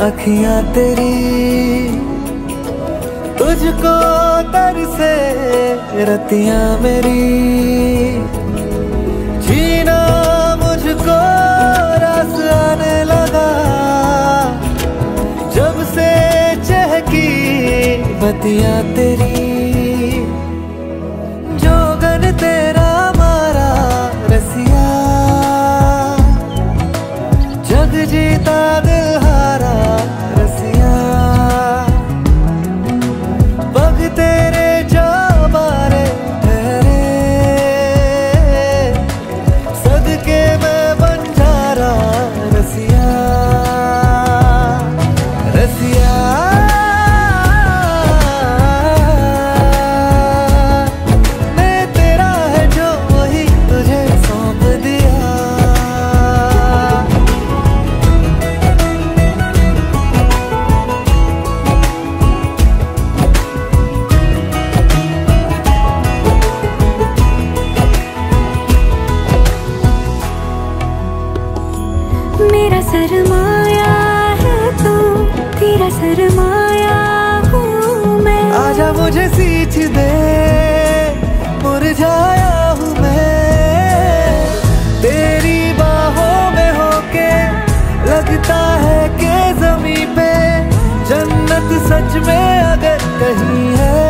अखियाँ तेरी, तुझको तर से रतियाँ मेरी। जीना मुझको रस आने लगा, जब से चहकी बतियाँ तेरी। te सरमाया है तू, तेरा सरमाया हूँ मैं। आजा मुझे सींच दे, मुरझाया हूँ मैं। तेरी बाहों में होके लगता है के जमी पे जन्नत सच में अगर कहीं है।